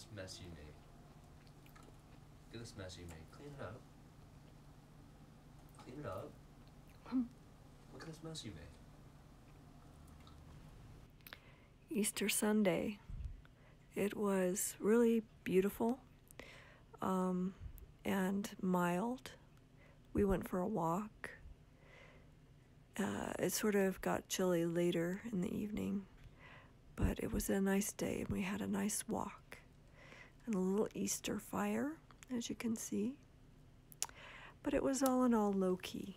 this mess you made. Look at this mess you made. Clean it up. Clean it up. Look at this mess you made. Easter Sunday. It was really beautiful um, and mild. We went for a walk. Uh, it sort of got chilly later in the evening, but it was a nice day and we had a nice walk and a little Easter fire, as you can see. But it was all in all low key.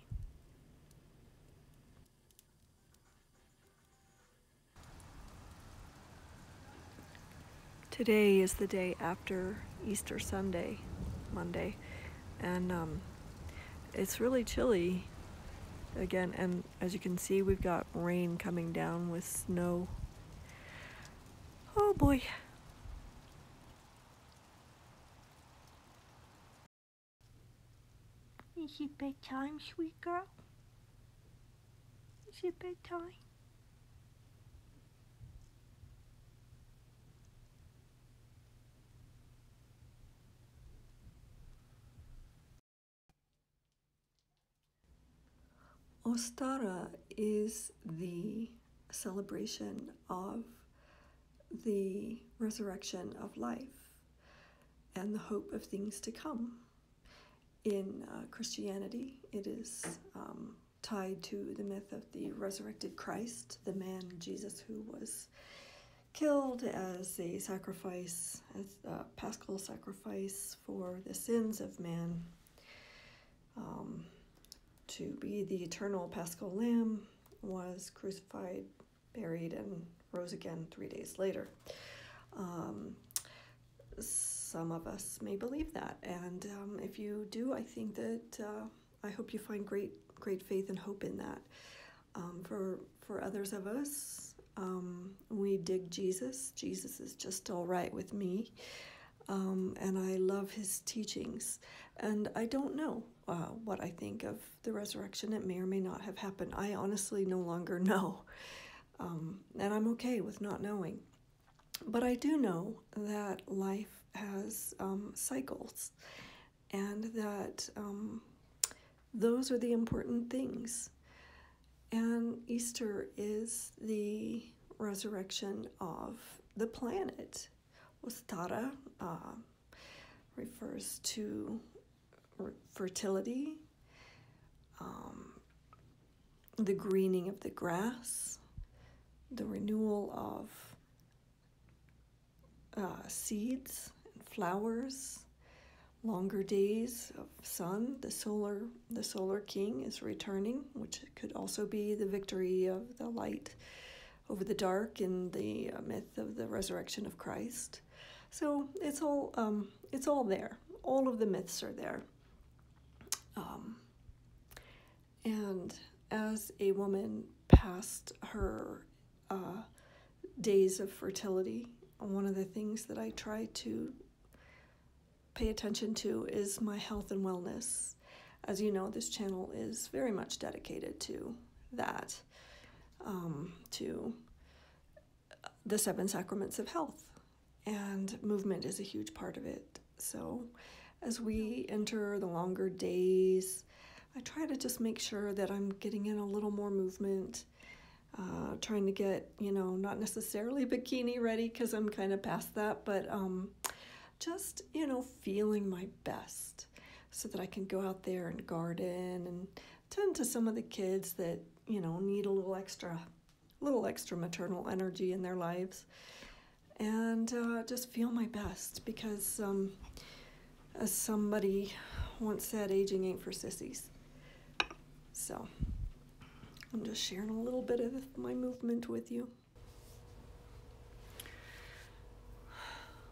Today is the day after Easter Sunday, Monday, and um, it's really chilly again. And as you can see, we've got rain coming down with snow. Oh boy. Is it bedtime, sweet girl? Is it bedtime? Ostara is the celebration of the resurrection of life and the hope of things to come. In uh, Christianity, it is um, tied to the myth of the resurrected Christ, the man Jesus who was killed as a sacrifice, as a paschal sacrifice for the sins of man. Um, to be the eternal paschal lamb, was crucified, buried, and rose again three days later. Um, some of us may believe that, and um, if you do, I think that uh, I hope you find great, great faith and hope in that. Um, for for others of us, um, we dig Jesus. Jesus is just all right with me, um, and I love his teachings. And I don't know uh, what I think of the resurrection. It may or may not have happened. I honestly no longer know. Um, and I'm okay with not knowing. But I do know that life has um, cycles and that um, those are the important things. And Easter is the resurrection of the planet. Ostara uh, refers to fertility, um, the greening of the grass, the renewal of uh, seeds and flowers, longer days of sun. The solar, the solar king is returning, which could also be the victory of the light over the dark in the uh, myth of the resurrection of Christ. So it's all um, it's all there. All of the myths are there. Um, and as a woman past her uh, days of fertility, one of the things that I try to pay attention to is my health and wellness. As you know, this channel is very much dedicated to that, um, to the seven sacraments of health, and movement is a huge part of it. So, as we enter the longer days, I try to just make sure that I'm getting in a little more movement. Uh, trying to get, you know, not necessarily bikini ready because I'm kind of past that, but um, just, you know, feeling my best so that I can go out there and garden and tend to some of the kids that, you know, need a little extra, little extra maternal energy in their lives and uh, just feel my best because um, as somebody once said, aging ain't for sissies. So I'm just sharing a little bit of my movement with you.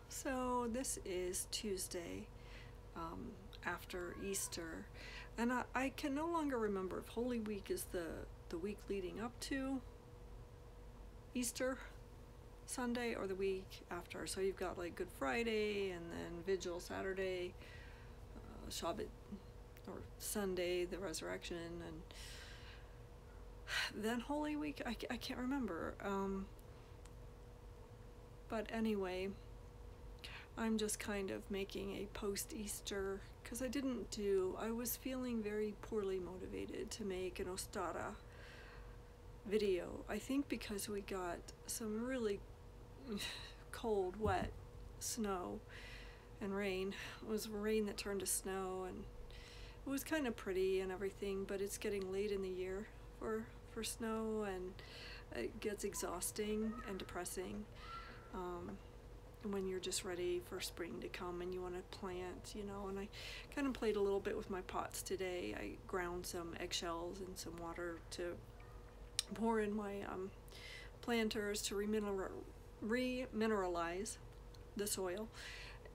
So this is Tuesday um, after Easter, and I, I can no longer remember if Holy Week is the, the week leading up to Easter Sunday or the week after. So you've got like Good Friday and then Vigil Saturday, uh, Shabbat or Sunday, the resurrection, and then Holy Week. I, I can't remember. Um, but anyway, I'm just kind of making a post Easter because I didn't do, I was feeling very poorly motivated to make an Ostara video. I think because we got some really cold, wet snow and rain. It was rain that turned to snow and it was kind of pretty and everything, but it's getting late in the year for, for snow and it gets exhausting and depressing. Um, when you're just ready for spring to come and you want to plant, you know. And I kind of played a little bit with my pots today. I ground some eggshells and some water to pour in my um, planters to remineral, remineralize the soil,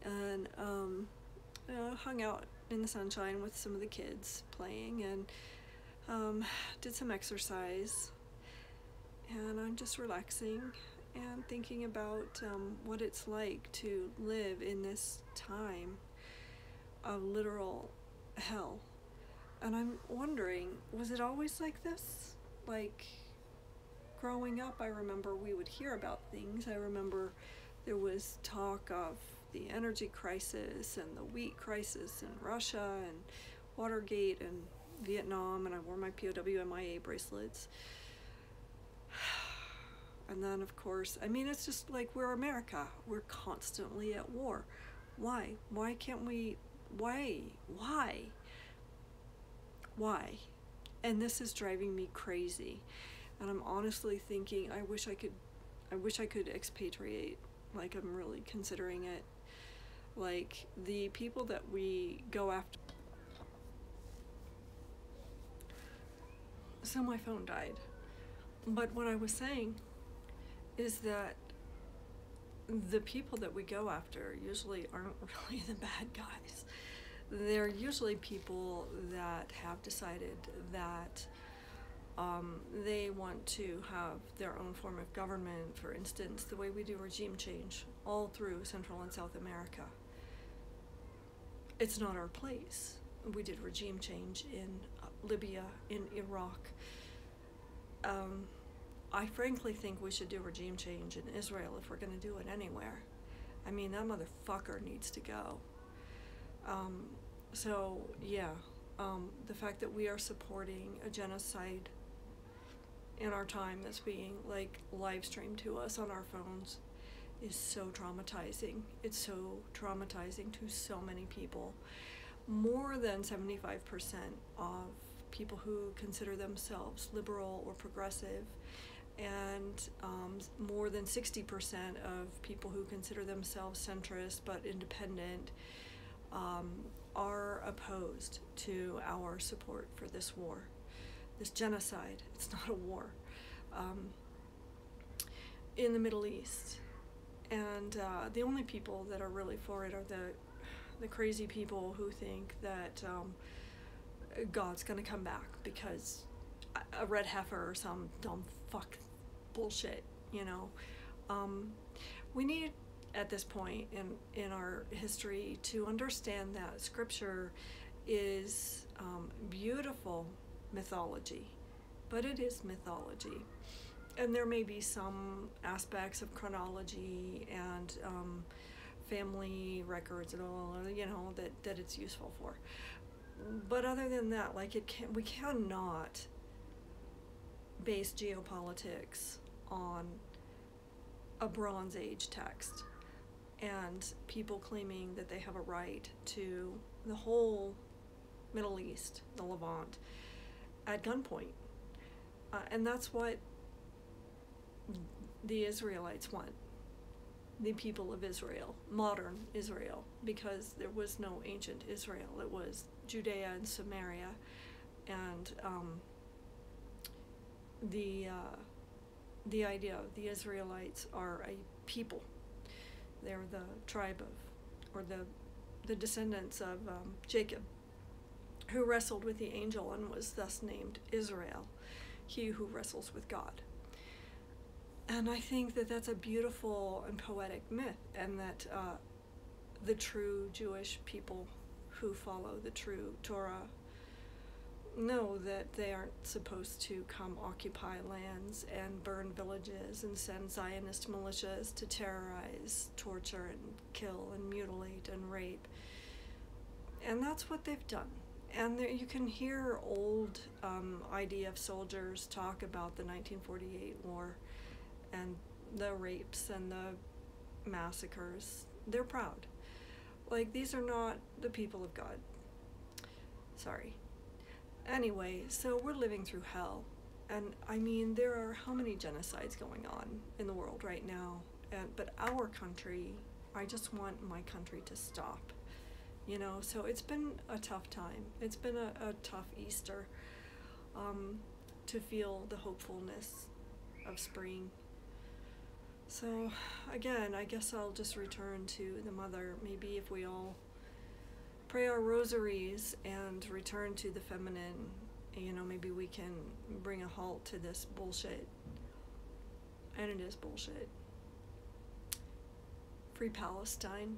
and um, uh, hung out in the sunshine with some of the kids playing and um, did some exercise. And I'm just relaxing and thinking about um, what it's like to live in this time of literal hell. And I'm wondering, was it always like this? Like, growing up, I remember we would hear about things. I remember there was talk of the energy crisis and the wheat crisis in Russia and Watergate and Vietnam, and I wore my POW MIA bracelets. And then, of course, I mean, it's just like we're America. We're constantly at war. Why? Why can't we? Why? Why? Why? And this is driving me crazy. And I'm honestly thinking, I wish I could, I wish I could expatriate. Like, I'm really considering it. Like, the people that we go after. So my phone died. But what I was saying is that the people that we go after usually aren't really the bad guys. They're usually people that have decided that um, they want to have their own form of government, for instance, the way we do regime change all through Central and South America. It's not our place. We did regime change in uh, Libya, in Iraq. Um, I frankly think we should do regime change in Israel if we're going to do it anywhere. I mean, that motherfucker needs to go. Um, so, yeah, um, the fact that we are supporting a genocide in our time that's being like live streamed to us on our phones is so traumatizing. It's so traumatizing to so many people. More than 75% of people who consider themselves liberal or progressive and um, more than 60% of people who consider themselves centrist but independent um, are opposed to our support for this war, this genocide. It's not a war um, in the Middle East. And uh, the only people that are really for it are the, the crazy people who think that um, God's to come back because a red heifer or some dumb fuck bullshit, you know. Um, we need at this point in in our history to understand that scripture is um, beautiful mythology, but it is mythology, and there may be some aspects of chronology and um, family records and all you know that that it's useful for. But other than that, like it can we cannot base geopolitics on a Bronze Age text and people claiming that they have a right to the whole Middle East, the Levant, at gunpoint. Uh, and that's what the Israelites want the people of Israel, modern Israel, because there was no ancient Israel. It was Judea and Samaria, and um, the uh, the idea of the Israelites are a people. They're the tribe of, or the, the descendants of um, Jacob, who wrestled with the angel and was thus named Israel, he who wrestles with God. And I think that that's a beautiful and poetic myth, and that uh, the true Jewish people who follow the true Torah know that they aren't supposed to come occupy lands and burn villages and send Zionist militias to terrorize, torture, and kill and mutilate and rape. And that's what they've done. And there, you can hear old um, IDF soldiers talk about the 1948 war and the rapes and the massacres. They're proud. Like, these are not the people of God. Sorry. Anyway, so we're living through hell. And I mean, there are how many genocides going on in the world right now? And, but our country, I just want my country to stop. You know, so it's been a tough time. It's been a, a tough Easter um, to feel the hopefulness of spring. So, again, I guess I'll just return to the mother. Maybe if we all pray our rosaries and return to the feminine, you know, maybe we can bring a halt to this bullshit. And it is bullshit. Free Palestine.